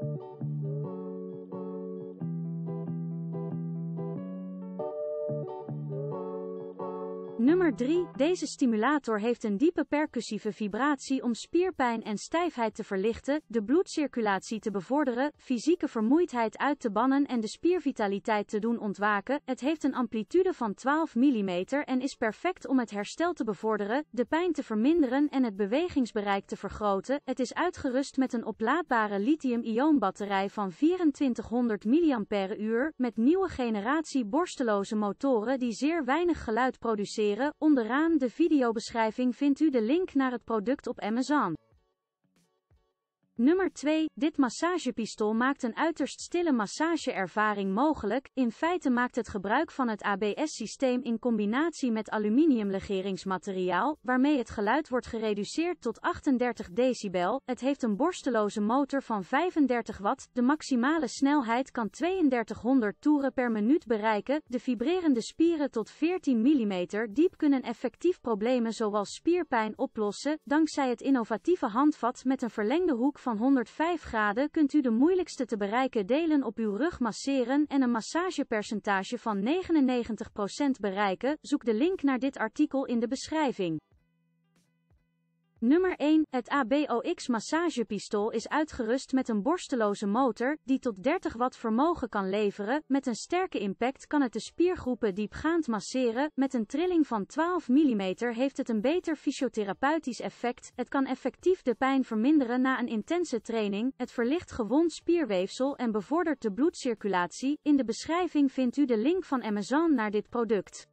thank you Nummer 3. Deze stimulator heeft een diepe percussieve vibratie om spierpijn en stijfheid te verlichten, de bloedcirculatie te bevorderen, fysieke vermoeidheid uit te bannen en de spiervitaliteit te doen ontwaken. Het heeft een amplitude van 12 mm en is perfect om het herstel te bevorderen, de pijn te verminderen en het bewegingsbereik te vergroten. Het is uitgerust met een oplaadbare lithium-ion batterij van 2400 mAh met nieuwe generatie borsteloze motoren die zeer weinig geluid produceren Onderaan de videobeschrijving vindt u de link naar het product op Amazon. Nummer 2. Dit massagepistool maakt een uiterst stille massageervaring mogelijk. In feite maakt het gebruik van het ABS-systeem in combinatie met aluminiumlegeringsmateriaal, waarmee het geluid wordt gereduceerd tot 38 decibel. Het heeft een borsteloze motor van 35 watt. De maximale snelheid kan 3200 toeren per minuut bereiken. De vibrerende spieren tot 14 mm diep kunnen effectief problemen zoals spierpijn oplossen. Dankzij het innovatieve handvat met een verlengde hoek van van 105 graden kunt u de moeilijkste te bereiken delen op uw rug masseren en een massagepercentage van 99% bereiken. Zoek de link naar dit artikel in de beschrijving. Nummer 1. Het ABOX massagepistool is uitgerust met een borsteloze motor, die tot 30 watt vermogen kan leveren. Met een sterke impact kan het de spiergroepen diepgaand masseren. Met een trilling van 12 mm heeft het een beter fysiotherapeutisch effect. Het kan effectief de pijn verminderen na een intense training. Het verlicht gewond spierweefsel en bevordert de bloedcirculatie. In de beschrijving vindt u de link van Amazon naar dit product.